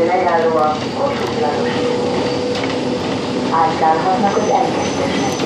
Sülenállóan konzultáló Által hallnak az elkezdésnek.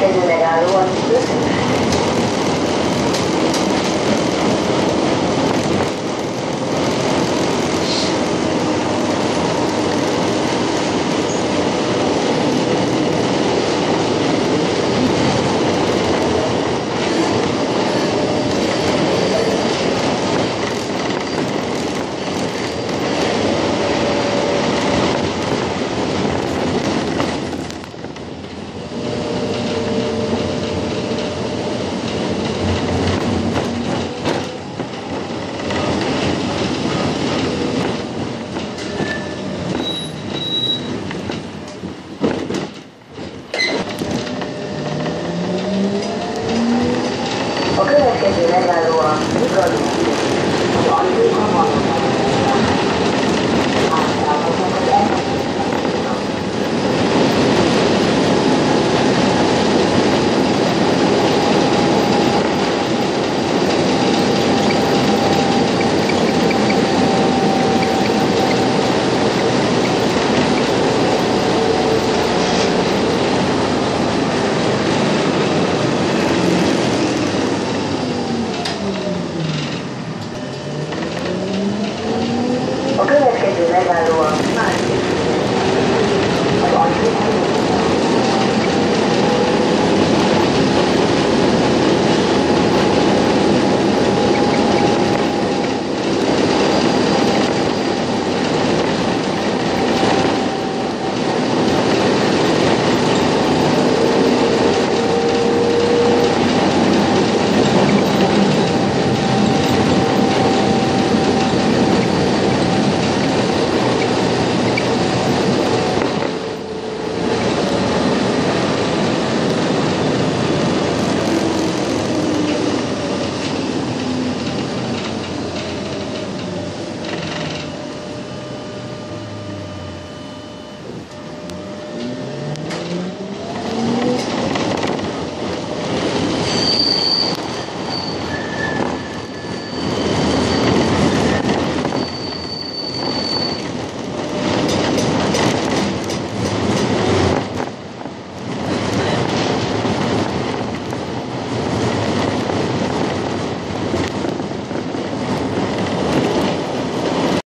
que me